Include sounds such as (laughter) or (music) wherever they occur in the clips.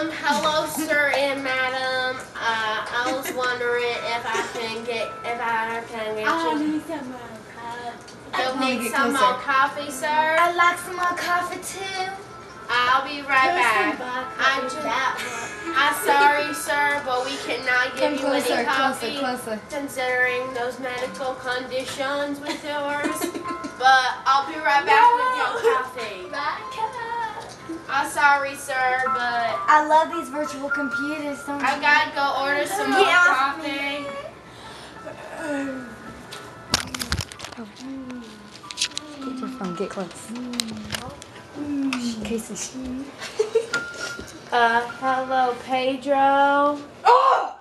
Um, hello, sir and madam. Uh, I was wondering if I can get if I can get I you. need some more coffee. You'll need some closer. more coffee, sir. I'd like some more coffee too. I'll be right back. I'm just, I'm sorry, sir, but we cannot give Come you closer, any coffee closer. considering those medical conditions with yours. (laughs) but I'll be right back with your coffee. I'm sorry, sir, but I love these virtual computers. Don't I you? gotta go order some more Get off coffee. Get your phone. Get close. Casey. (laughs) Uh, hello, Pedro. Oh!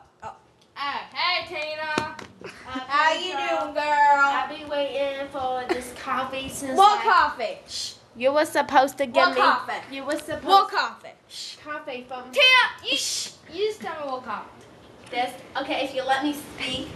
hey, Tina. Uh, How you doing, girl? I've been waiting for this coffee since. What like, coffee? You were supposed to give me. coffee? You were supposed What coffee? coffee from Tina, you, shh, you just tell me what coffee. this. Okay, if you let me speak.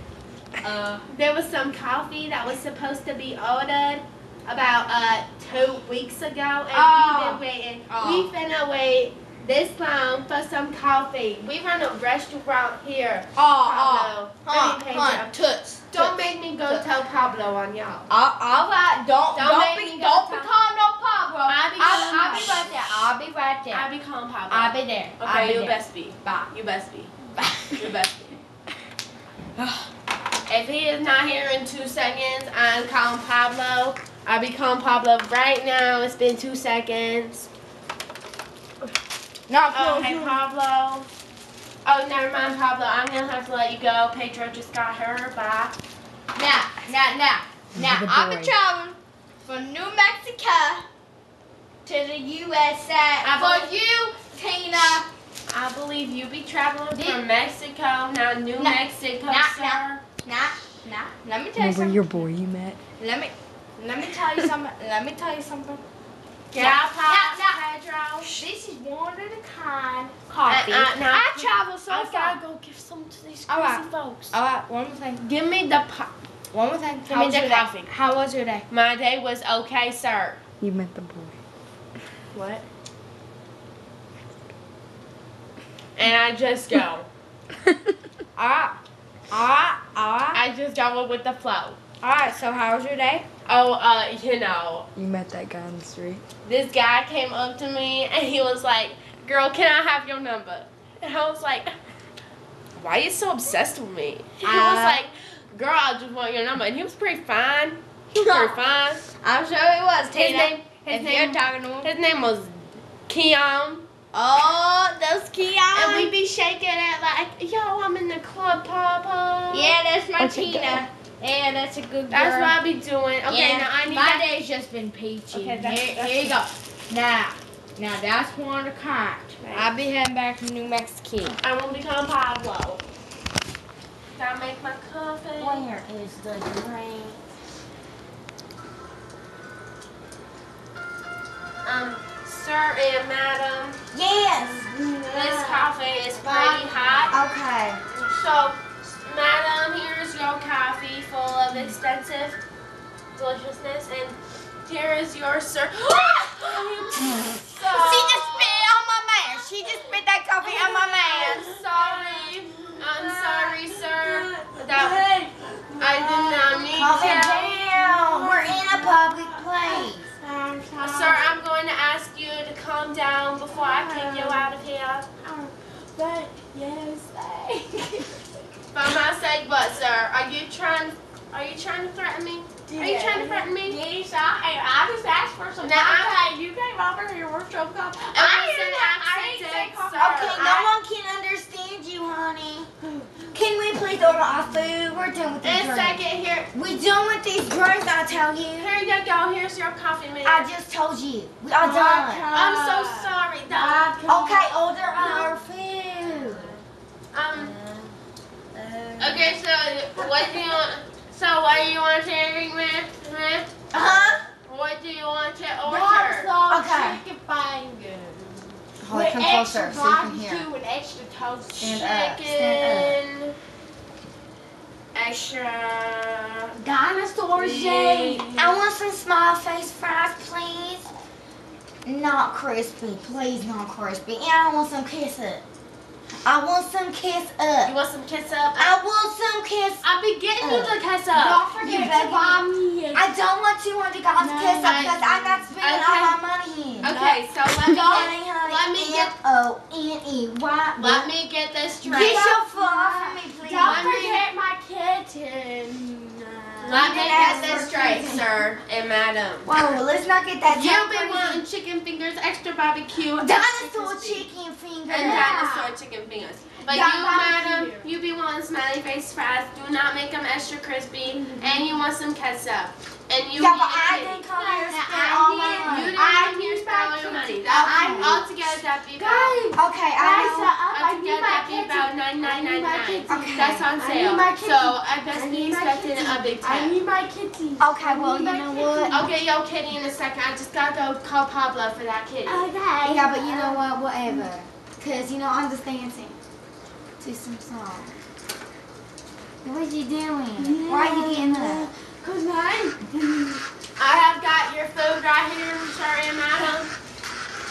Uh, There was some coffee that was supposed to be ordered about uh two weeks ago, and Oh. we've been waiting. Oh. We finna wait this long for some coffee. We run a restaurant here. oh, oh, Pablo. I mean, huh, huh, toots. Don't toots. make me go Toots. tell Pablo on y'all. All, all right, don't, Don't don't, be, don't become no Pablo. I'll be I'll, I'll be right there. I'll be right there. I be calling Pablo. I'll be there. I'll okay, be you there. best be. Bye. You best be. Bye. you best be. (sighs) if he is not here in two seconds, I'm calling Pablo. I'll be calling Pablo right now. It's been two seconds. Not Oh, close. hey, Pablo. Oh, never mind, Pablo. I'm gonna have to let you go. Pedro just got her. Bye. Now, now, now, now, I've been traveling from New Mexico to the USA I for you, Tina. I believe you be traveling Did- from Mexico, now New Nah, Mexico, nah, sir. Now, now, let me tell you Remember something. your boy you met? Let me, let me tell you something. let me tell you something. Get Now, out, Pop, now, now. Pedro. This is one of a kind coffee. Uh, uh, now- I travel so I far. gotta go give some to these All crazy right. folks. All right, one more thing. Give me the pop. One more thing. Give How me was the your coffee. day? How was your day? My day was okay, sir. You met the boy. What? And I just go. (laughs) ah, ah, ah. I just go with the flow. All right. So how was your day? Oh, uh, you know, You met that guy on the street. this guy came up to me and he was like, "Girl, can I have your number?" And I was like, "Why are you so obsessed with me?" He was Uh. like, "Girl, I just want your number." And he was pretty fine. He was pretty (laughs) fine. I'm sure it was. His Tina. name, his if name, you're talking to him. his name was Keon. Oh, those Keon. And we be shaking it like, yo, I'm in the club, Papa. Yeah, that's my Okay, Tina. Yeah, that's a good girl. That's what I be doing. Okay, yeah. now I need My that. day's just been peachy. Okay, that's- here, that's- here you go. Now, now that's one of a kind. Right. I'll be heading back to New Mexico. I will become Pablo. Gotta make my coffee. Where is the drink? Sir and madam, Yes. this coffee is pretty hot. Okay. So, madam, here's your coffee full of expensive deliciousness, and here is your sir. so, (gasps) She just spit on my man. She just spit that coffee on my I'm man. sorry. I'm sorry, sir. That I did not mean Calm to. down. We're in a public place. Sir, I'm going to ask you to calm down before I kick you um, out of here. Um, but yes, For my sake, but sir, are you trying? Are you trying to threaten me? Are you trying to threaten me? Yes, I, I just asked for some Now, I- You came over oh, here with some coffee. It was an accident, sir. Okay, no I- one can understand you, honey. Can we please order our food? We're done with these In a drinks. second, here, We're done with these drinks, I tell you. here you go. Here's your coffee, man. I just told you. We are done. I'm so sorry, though. Okay, order our food. Um. Okay, so what do you want? So what do you want to drink, man? man? Uh-huh. What do you want to order? Okay. chicken fingers. Hold it, come closer so you can hear. Two and extra toast. Stand up. Stand Chicken. Extra. Dinosaur Yeah. I want some small face fries, please. Not crispy. Please, not crispy. And I want some kiss up. I want some kiss up. You want some kiss up? I want some kiss I'll be getting you the kiss up. Don't forget You to better buy me I don't want 200 dollars No, kiss up because I'm not spending all Okay. my money here. Okay, so let me get, Honey, honey, let me get- M-O-N-E-Y. let me get this Get your foot off of me, please. Don't Let forget my kitten. Let me You get asked this straight, sir and madam. Whoa, let's not get that You'll be wanting chicken fingers, extra barbecue, Dinosaur chicken fingers, and dinosaur chicken fingers. But you, madam, you be wanting smiley face fries. Do not make them extra crispy, mm-hmm. and you want some ketchup. And you Yeah, but I didn't come here to spend all my You money. didn't I come here to spend all your money. That, altogether, that'd be. Guys, Okay, I rise know. up. I need Altogether, my that'd be kitty. about nine nine I need nine my nine. kitty. Okay. That's on I sale. need my kitty. So I best I be expecting a big time. I need my kitty. Okay, well, you know what? I'll get your kitty in a second. I just gotta go call Pablo for that kitty. Okay. Yeah, but you know what? Whatever. Because, you know, I'm just dancing to some song. What you doing? Why are you getting up? Because night. I have got your food right here, sir and madam.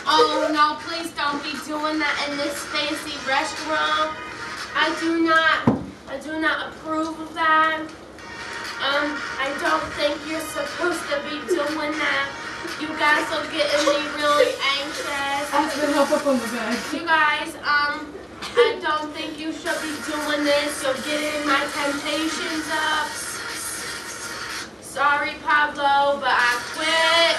Oh no, please don't be doing that in this fancy restaurant. I do not, I do not approve of that. Um, I don't think you're supposed to be doing that. You guys are getting me really anxious. I've help up on the bed. You guys, um, I don't think you should be doing this. You're getting my temptations up. Sorry, Pablo, but I quit.